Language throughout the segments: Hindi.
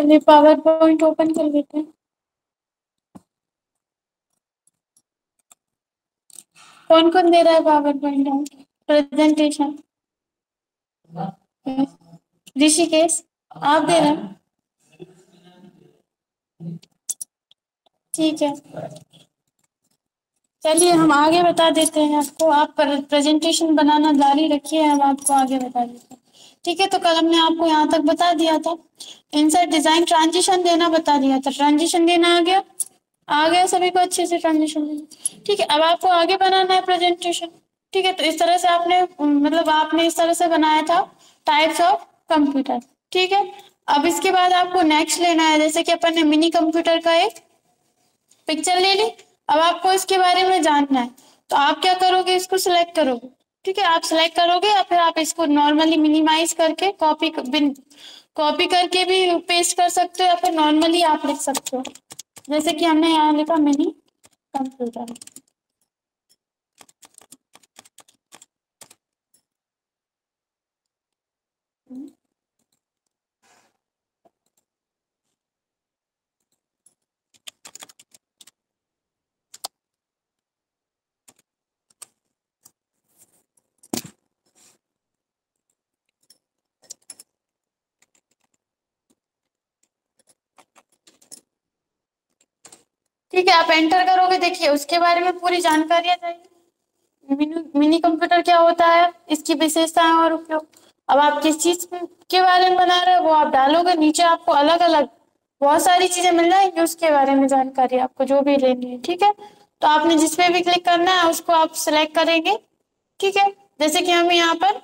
चलिए पावर पॉइंट ओपन कर लेते हैं। कौन कौन दे रहा है पावर पॉइंट प्रेजेंटेशन ऋषिकेश, आप दे रहे हैं? ठीक है। चलिए हम आगे बता देते हैं आपको। आप प्रेजेंटेशन बनाना जारी रखिए, हम आपको आगे बता देते हैं। ठीक है तो कल हमने आपको यहाँ तक बता दिया था। इंसर्ट डिज़ाइन ट्रांजिशन देना बता दिया था। ट्रांजिशन देना आ गया। आ गया सभी को अच्छे से ट्रांजिशन देना। ठीक है, अब आपको आगे बनाना है प्रेजेंटेशन ठीक है तो इस तरह से आपने मतलब आपने इस तरह से बनाया था टाइप्स ऑफ़ कंप्यूटर ठीक है, अब इसके बाद आपको नेक्स्ट लेना है। जैसे कि अपन ने मिनी कंप्यूटर का एक पिक्चर ले ली। अब आपको इसके बारे में जानना है। तो आप क्या करोगे? इसको सिलेक्ट करोगे। ठीक है, आप सिलेक्ट करोगे या फिर आप इसको नॉर्मली मिनिमाइज करके कॉपी बिन कॉपी करके भी पेस्ट कर सकते हो या फिर नॉर्मली आप लिख सकते हो। जैसे कि हमने यहाँ लिखा मिनी कंप्यूटर ठीक है, आप एंटर करोगे, देखिए, उसके बारे में पूरी जानकारी आ जाएगी। मिनी कंप्यूटर क्या होता है, इसकी विशेषताएँ और उपयोग। अब आप किस चीज़ के बारे में बना रहे हैं, वो आप डालोगे, नीचे आपको अलग अलग बहुत सारी चीज़ें मिल जाएँगी, उसके बारे में जानकारी आपको जो भी लेनी है, ठीक है? तो आपने जिस पे भी क्लिक करना है, उसको आप सिलेक्ट करेंगे, ठीक है? जैसे कि हम यहाँ पर,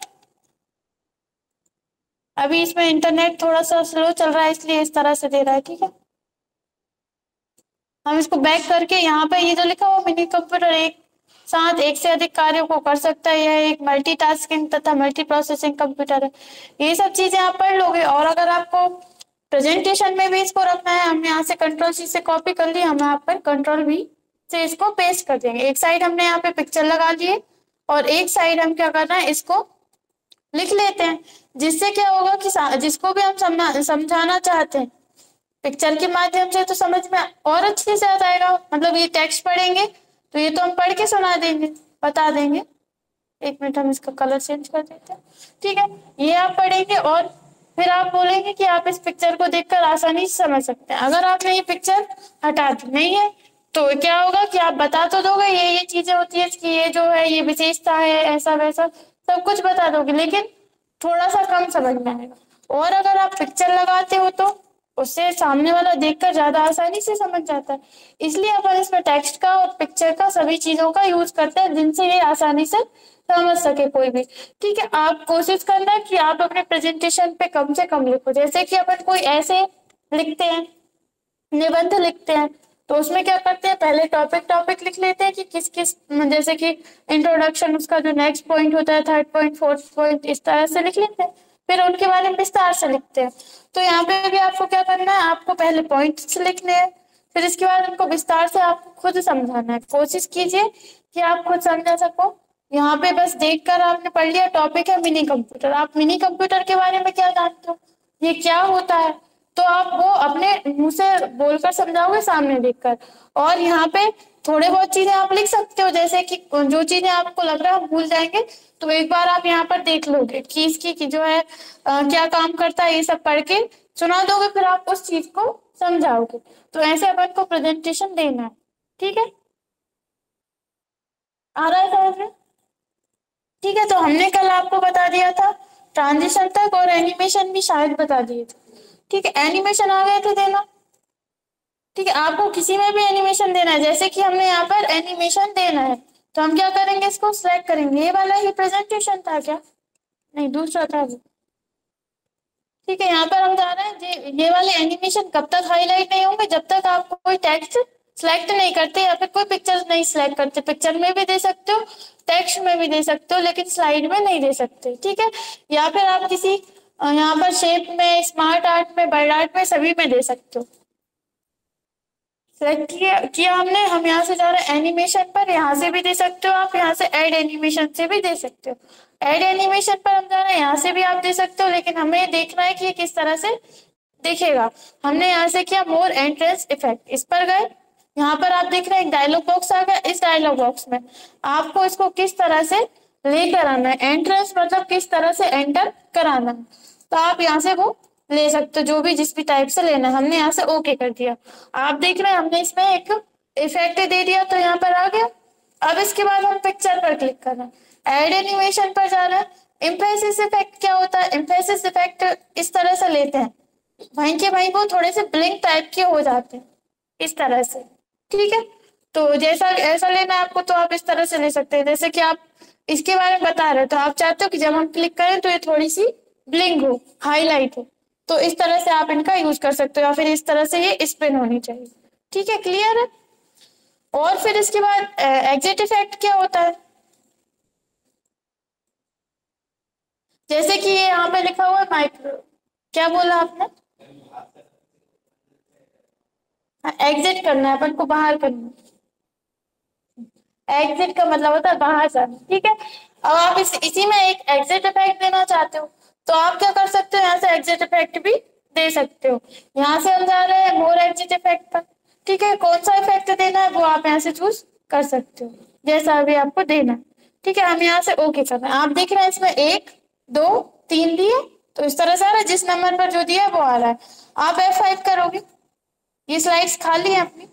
अभी इसमें इंटरनेट थोड़ा सा स्लो चल रहा है, इसलिए इस तरह से दे रहा है, ठीक है? हम इसको बैक करके यहाँ पे ये जो लिखा हुआ मिनी कंप्यूटर एक साथ एक से अधिक कार्यों को कर सकता है। यह एक मल्टीटास्किंग तथा मल्टी प्रोसेसिंग कंप्यूटर है। ये सब चीज़ें आप पढ़ लोगे और अगर आपको प्रेजेंटेशन में भी इसको रखना है हमने यहाँ से कंट्रोल सी से कॉपी कर लिया हम यहाँ पर कंट्रोल भी से इसको पेस्ट कर देंगे। एक साइड हमने यहाँ पे पिक्चर लगा लिए और एक साइड हम क्या करना है, इसको लिख लेते हैं। जिससे क्या होगा कि जिसको भी हम समझाना चाहते हैं पिक्चर के माध्यम से तो समझ में और अच्छे से आ जाएगा मतलब ये टेक्स्ट पढ़ेंगे तो ये तो हम पढ़ के सुना देंगे, बता देंगे। एक मिनट हम इसका कलर चेंज कर देते हैं। ठीक है, ये आप पढ़ेंगे और फिर आप बोलेंगे कि आप इस पिक्चर को देखकर आसानी से समझ सकते हैं। अगर आपने ये पिक्चर हटा दी नहीं है तो क्या होगा कि आप बता तो दोगे, ये ये चीज़ें होती है कि ये जो है, ये विशेषता है, ऐसा वैसा, सब कुछ बता दोगे, लेकिन थोड़ा सा कम समझ में आएगा। और अगर आप पिक्चर लगाते हो तो उससे सामने वाला देखकर ज़्यादा आसानी से समझ जाता है। इसलिए अपन इसमें टेक्स्ट का और पिक्चर का सभी चीज़ों का यूज़ करते हैं, जिनसे ये आसानी से समझ सके कोई भी। ठीक है, आप कोशिश करना कि आप अपने प्रेजेंटेशन पे कम से कम लिखो। जैसे कि अपन कोई ऐसे लिखते हैं, निबंध लिखते हैं तो उसमें क्या करते हैं, पहले टॉपिक टॉपिक लिख लेते हैं कि किस किस, जैसे कि इंट्रोडक्शन उसका जो नेक्स्ट पॉइंट होता है थर्ड पॉइंट फोर्थ पॉइंट इस तरह से लिख लेते हैं। फिर उनके बारे में विस्तार से लिखते हैं। तो यहाँ पे भी आपको क्या करना है? आपको पहले पॉइंट लिखने हैं, फिर इसके बाद उनको विस्तार से आपको खुद समझाना है। कोशिश कीजिए कि आप खुद समझा सको। यहाँ पे बस देखकर आपने पढ़ लिया टॉपिक है मिनी कंप्यूटर आप मिनी कंप्यूटर के बारे में क्या जानते हो? ये क्या होता है? तो आप वो अपने मुँह से बोलकर समझाओगे सामने देखकर। और यहाँ पे थोड़े बहुत चीज़ें आप लिख सकते हो जैसे कि जो चीज़ें आपको लग रहा है आप भूल जाएँगे तो एक बार आप यहाँ पर देख लोगे कि इसकी की जो है आ, क्या काम करता है ये सब पढ़ के सुना दोगे फिर आप उस चीज़ को समझाओगे। तो ऐसे अपन को प्रेजेंटेशन देना है ठीक है? आ रहा है समझ में? ठीक है तो हमने कल आपको बता दिया था ट्रांजिशन तक और एनिमेशन भी शायद बता दिए थे। ठीक है एनिमेशन आ गए थे देना? ठीक है, आपको किसी में भी एनिमेशन देना है, जैसे कि हमने यहाँ पर एनिमेशन देना है तो हम क्या करेंगे इसको? सिलेक्ट करेंगे। ये वाला ही प्रेजेंटेशन था क्या? नहीं, दूसरा था वो। ठीक है, यहाँ पर हम जा रहे हैं। ये वाले एनिमेशन कब तक हाईलाइट नहीं होंगे? जब तक आप कोई टेक्स्ट सिलेक्ट नहीं करते या फिर कोई पिक्चर नहीं सिलेक्ट करते। पिक्चर में भी दे सकते हो टेक्स्ट में भी दे सकते हो, लेकिन स्लाइड में नहीं दे सकते। ठीक है, या फिर आप किसी यहाँ पर शेप में स्मार्ट आर्ट में बर्ड आर्ट में सभी में दे सकते हो। सेलेक्ट किया किया हमने, हम यहाँ से जा रहे हैं एनिमेशन पर, यहाँ से भी दे सकते हो आप, यहाँ से ऐड एनिमेशन से भी दे सकते हो। ऐड एनिमेशन पर हम जा रहे हैं, यहाँ से भी आप दे सकते हो, लेकिन हमें देखना है कि ये किस तरह से दिखेगा। हमने यहाँ से किया मोर एंट्रेंस इफ़ेक्ट इस पर गए, यहाँ पर आप देख रहे हैं एक डायलॉग बॉक्स आ गया, इस डायलॉग बॉक्स में आपको इसको किस तरह से लेकर आना है। एंट्रेंस मतलब किस तरह से एंटर कराना तो आप यहाँ से वो ले सकते हो, जो भी जिस भी टाइप से लेना है। हमने यहाँ से ओके कर दिया। आप देख रहे हैं, हमने इसमें एक इफ़ेक्ट दे दिया तो यहाँ पर आ गया। अब इसके बाद हम पिक्चर पर क्लिक कर रहे हैं। एड एनिमेशन पर जा रहे हैं। इम्प्रेसिस इफ़ेक्ट क्या होता है? इम्फेसिस इफ़ेक्ट इस तरह से लेते हैं। वहीं के वहीं वो थोड़े से ब्लिंक टाइप के हो जाते हैं, इस तरह से। ठीक है? तो जैसा, ऐसा लेना है आपको तो आप इस तरह से ले सकते हैं। जैसे कि आप इसके बारे में बता रहे हो तो आप चाहते हो कि जब हम क्लिक करें तो ये थोड़ी सी ब्लिंक हो हाईलाइट हो। तो इस तरह से आप इनका यूज़ कर सकते हो या फिर इस तरह से ये स्पिन होनी चाहिए। ठीक है क्लियर है? और फिर इसके बाद एग्जिट इफ़ेक्ट क्या होता है? जैसे कि ये यहाँ पे लिखा हुआ है माइक्रो क्या बोला आपने? एग्जिट करना है अपन को बाहर करना एग्जिट का मतलब होता है बाहर जाना ठीक है? अब आप इस, इसी में एक एग्जिट इफ़ेक्ट देना चाहते हो। तो आप क्या कर सकते हो? यहाँ से एग्जिट इफ़ेक्ट भी दे सकते हो। यहाँ से हम जा रहे हैं मोर एग्जिट इफ़ेक्ट पर। ठीक है? कौन सा इफ़ेक्ट देना है वो आप यहाँ से चूज़ कर सकते हो। जैसा अभी आपको देना ठीक है? हम यहाँ से ओके कर रहे हैं। आप देख रहे हैं इसमें एक, दो, तीन दिए तो इस तरह से आ रहा है। जिस नंबर पर जो दिया है वो आ रहा है। आप एफ़ फाइव करोगे। ये स्लाइड्स खाली है अपनी।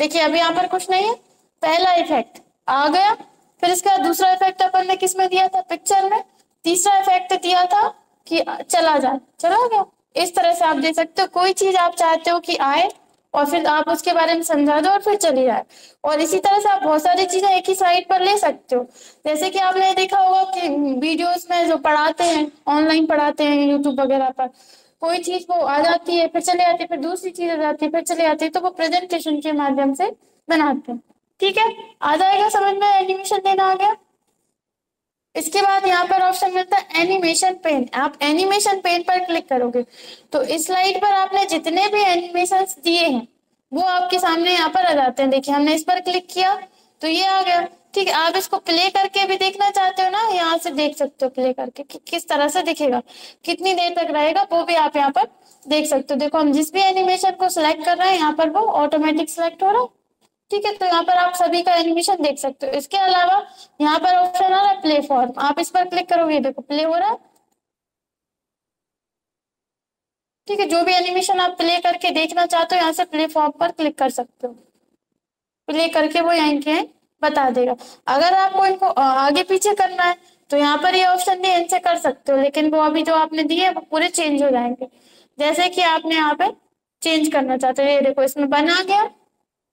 देखिए, अभी यहाँ पर कुछ नहीं है। पहला इफ़ेक्ट आ गया। फिर इसका दूसरा इफ़ेक्ट अपन ने किसमें दिया था? पिक्चर में। तीसरा इफ़ेक्ट दिया था कि चला जाए। चला गया। इस तरह से आप दे सकते हो, कोई चीज़ आप चाहते हो कि आए और फिर आप उसके बारे में समझा दो और फिर चली जाए। और इसी तरह से आप बहुत सारी चीज़ें एक ही साइड पर ले सकते हो। जैसे कि आपने देखा होगा कि वीडियोस में जो पढ़ाते हैं ऑनलाइन पढ़ाते हैं यूट्यूब वगैरह पर, कोई चीज़ वो आ जाती है, फिर चले जाती है, फिर दूसरी चीज़ आ जाती है, फिर चले जाती है तो वो प्रेजेंटेशन के माध्यम से बनाते हैं। ठीक है? आ जाएगा, समझ में? एनिमेशन देना आ गया। इसके बाद यहाँ पर ऑप्शन मिलता है एनिमेशन पेन आप एनिमेशन पेन पर क्लिक करोगे तो इस स्लाइड पर आपने जितने भी एनिमेशन दिए हैं, वो आपके सामने यहाँ पर आ जाते हैं। देखिए, हमने इस पर क्लिक किया तो ये आ गया। ठीक है, आप इसको प्ले करके भी देखना चाहते हो ना, यहाँ से देख सकते हो प्ले करके कि किस तरह से दिखेगा, कितनी देर तक रहेगा, वो भी आप यहाँ पर देख सकते हो। देखो, हम जिस भी एनिमेशन को सिलेक्ट कर रहे हैं, यहाँ पर वो ऑटोमेटिक सिलेक्ट हो रहा है। ठीक है तो यहाँ पर आप सभी का एनिमेशन देख सकते हो। इसके अलावा यहाँ पर ऑप्शन आ रहा है प्ले फॉर्म आप इस पर क्लिक करोगे देखो प्ले हो रहा है। ठीक है, जो भी एनिमेशन आप प्ले करके देखना चाहते हो, यहाँ से प्ले फॉर्म पर क्लिक कर सकते हो। प्ले करके वो यहाँ के बता देगा। अगर आपको इनको आगे पीछे करना है तो यहाँ पर ये ऑप्शन भी इनसे कर सकते हो, लेकिन वो अभी जो आपने दिए वो पूरे चेंज हो जाएँगे। जैसे कि आपने यहाँ पे चेंज करना चाहते हो। ये देखो, इसमें बना गया।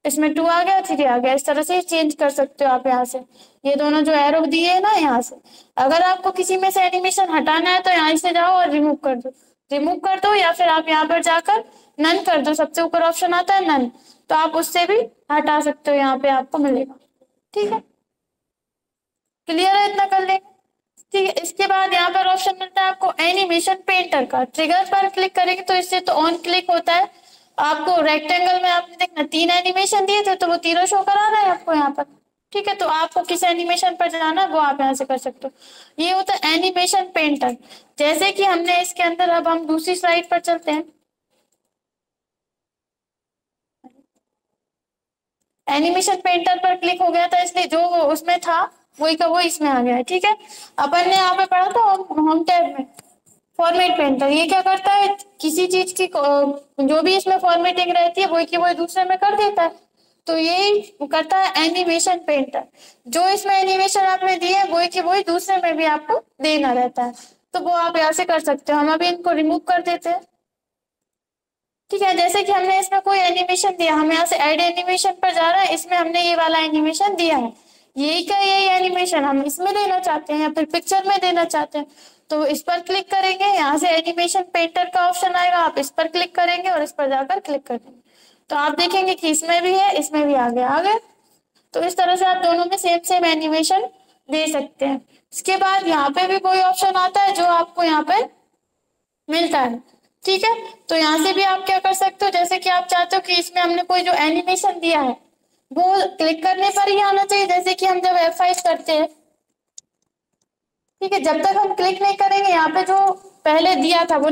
इसमें टू आ गया थ्री आ गया। इस तरह से चेंज कर सकते हो आप यहाँ से। ये दोनों जो एरो दिए है ना यहाँ से। अगर आपको किसी में से एनिमेशन हटाना है तो यहाँ से जाओ और रिमूव कर दो। रिमूव कर दो या फिर आप यहाँ पर जाकर नन कर दो। सबसे ऊपर ऑप्शन आता है नन तो आप उससे भी हटा सकते हो, यहाँ पे आपको मिलेगा। ठीक है? क्लियर है इतना कर लेंगे ठीक है, इसके बाद यहाँ पर ऑप्शन मिलता है आपको एनिमेशन पेंटर का। ट्रिगर पर क्लिक करेंगे तो इससे तो ऑन क्लिक होता है। आपको रेक्टेंगल में आपने देखना तीन एनिमेशन दिए थे तो वो तीनों शो करा रहा है आपको यहाँ पर। ठीक है तो आपको किस एनिमेशन पर जाना वो आप यहाँ से कर सकते हो। ये होता है एनिमेशन पेंटर जैसे कि हमने इसके अंदर, अब हम दूसरी स्लाइड पर चलते हैं। एनिमेशन पेंटर पर क्लिक हो गया था, इसलिए जो उसमें था, वही का वो इसमें आ गया है। ठीक है? अपन ने यहाँ पे पढ़ा था होम टैब में। फॉर्मेट पेंटर ये क्या करता है? किसी चीज़ की जो भी इसमें फॉर्मेटिंग रहती है, वही की वही दूसरे में कर देता है। तो ये करता है एनिमेशन पेंटर जो इसमें एनिमेशन आपने दिए है, वही की वही दूसरे में भी आपको देना रहता है। तो वो आप यहाँ से कर सकते हो। हम अभी इनको रिमूव कर देते हैं। ठीक है? जैसे कि हमने इसमें कोई एनिमेशन दिया, हम यहाँ से एड एनिमेशन पर जा रहे हैं। इसमें हमने ये वाला एनिमेशन दिया है। यही का यही एनिमेशन हम इसमें देना चाहते हैं या फिर पिक्चर में देना चाहते हैं। तो इस पर क्लिक करेंगे। यहाँ से एनिमेशन पेंटर का ऑप्शन आएगा। आप इस पर क्लिक करेंगे और इस पर जाकर क्लिक कर देंगे तो आप देखेंगे कि इसमें भी है, इसमें भी आ गया आ गया तो इस तरह से आप दोनों में सेम सेम एनिमेशन दे सकते हैं। इसके बाद यहाँ पे भी कोई ऑप्शन आता है जो आपको यहाँ पे मिलता है। ठीक है? तो यहाँ से भी आप क्या कर सकते हो? जैसे कि आप चाहते हो कि इसमें हमने कोई जो एनिमेशन दिया है, वो क्लिक करने पर ही आना चाहिए। जैसे कि हम जब एफ़ करते हैं ठीक है, जब तक हम क्लिक नहीं करेंगे, यहाँ पे जो पहले दिया था, वो